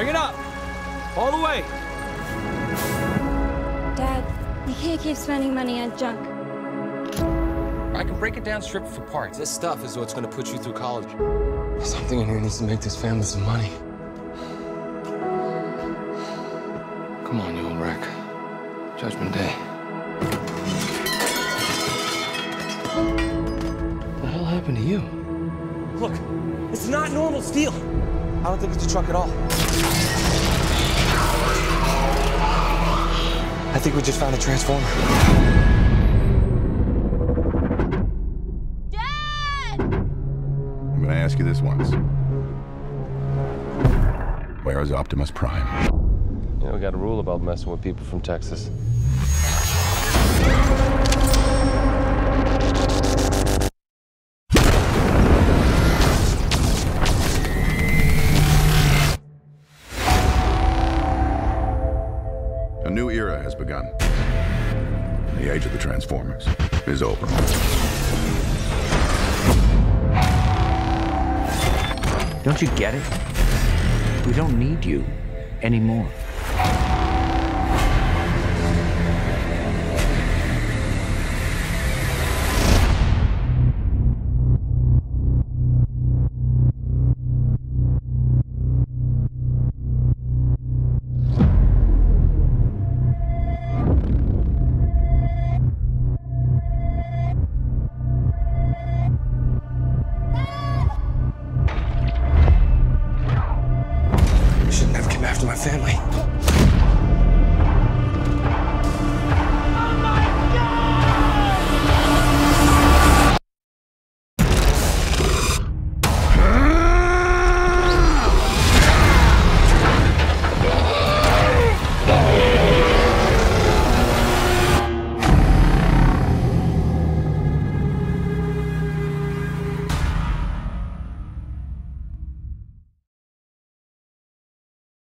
Bring it up. All the way. Dad, you can't keep spending money on junk. I can break it down, strip it for parts. This stuff is what's gonna put you through college. Something in here needs to make this family some money. Come on, you old wreck. Judgment Day. What the hell happened to you? Look, it's not normal steel. I don't think it's a truck at all. I think we just found a transformer. Dad! I'm gonna ask you this once. Where is Optimus Prime? You know, we got a rule about messing with people from Texas. A new era has begun. The age of the Transformers is over. Don't you get it? We don't need you anymore.